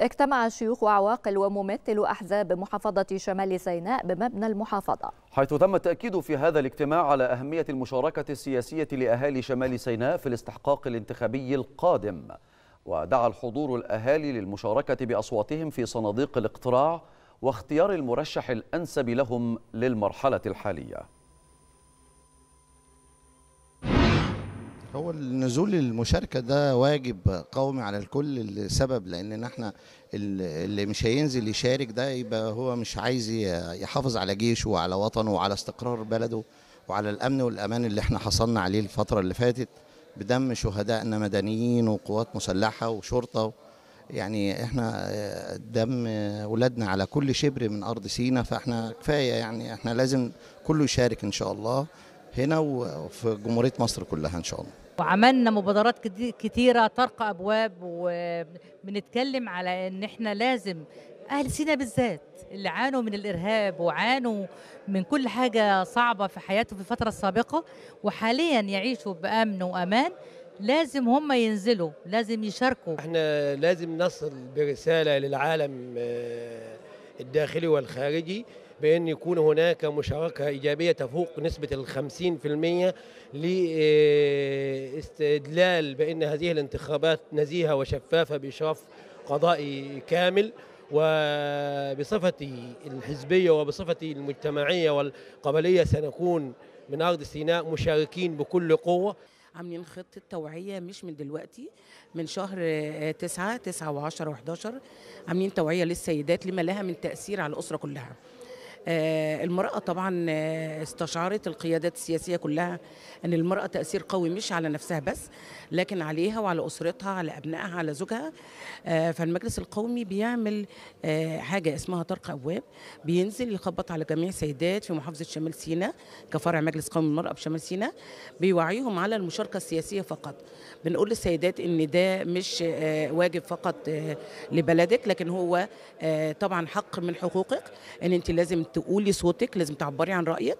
اجتمع شيوخ وعواقل وممثل أحزاب محافظة شمال سيناء بمبنى المحافظة. حيث تم التأكيد في هذا الاجتماع على أهمية المشاركة السياسية لأهالي شمال سيناء في الاستحقاق الانتخابي القادم. ودعا الحضور الأهالي للمشاركة بأصواتهم في صناديق الاقتراع واختيار المرشح الأنسب لهم للمرحلة الحالية. هو النزول المشاركة ده واجب قومي على الكل لسبب لأن إحنا اللي مش هينزل يشارك ده يبقى هو مش عايز يحافظ على جيشه وعلى وطنه وعلى استقرار بلده وعلى الأمن والأمان اللي إحنا حصلنا عليه الفترة اللي فاتت بدم شهدائنا مدنيين وقوات مسلحة وشرطة. يعني إحنا دم ولادنا على كل شبر من أرض سينا فاحنا كفاية يعني إحنا لازم كله يشارك إن شاء الله. هنا وفي جمهورية مصر كلها إن شاء الله. وعملنا مبادرات كتيرة طرق أبواب وبنتكلم على إن إحنا لازم أهل سينا بالذات اللي عانوا من الإرهاب وعانوا من كل حاجة صعبة في حياتهم في الفترة السابقة وحاليا يعيشوا بأمن وأمان لازم هم ينزلوا لازم يشاركوا. إحنا لازم نصل برسالة للعالم الداخلي والخارجي بأن يكون هناك مشاركة إيجابية تفوق نسبة الخمسين في المية لاستدلال بأن هذه الانتخابات نزيهة وشفافة بإشراف قضائي كامل وبصفتي الحزبية وبصفتي المجتمعية والقبلية سنكون من أرض سيناء مشاركين بكل قوة. عاملين خطة توعية مش من دلوقتي من شهر تسعة تسعة وعشرة وحداشر عاملين توعية للسيدات لما لها من تأثير على الأسرة كلها. المرأة طبعا استشعرت القيادات السياسية كلها أن المرأة تأثير قوي مش على نفسها بس لكن عليها وعلى أسرتها على أبنائها على زوجها. فالمجلس القومي بيعمل حاجة اسمها طرق أبواب. بينزل يخبط على جميع السيدات في محافظة شمال سيناء كفرع مجلس قومي المرأة بشمال سيناء بيوعيهم على المشاركة السياسية فقط. بنقول للسيدات إن ده مش واجب فقط لبلدك لكن هو طبعا حق من حقوقك إن أنت لازم تقولي صوتك لازم تعبري عن رأيك.